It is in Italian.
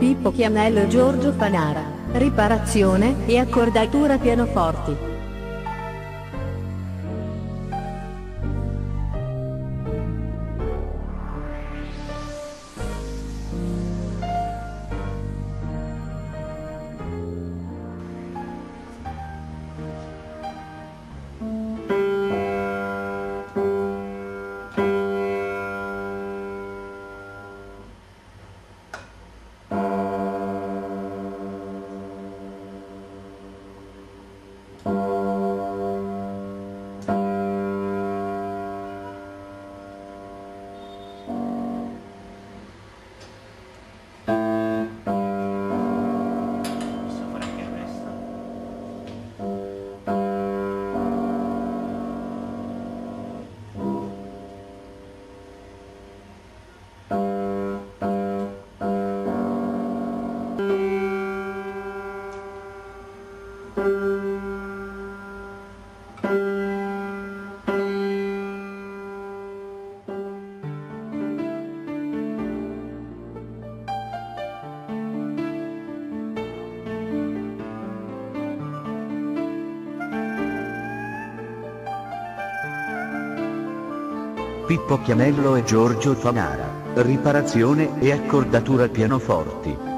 Pippo Chiamello e Giorgio Fanara, riparazione e accordatura pianoforti. Pippo Chiamello e Giorgio Fanara, riparazione e accordatura pianoforti.